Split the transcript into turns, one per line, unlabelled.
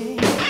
away.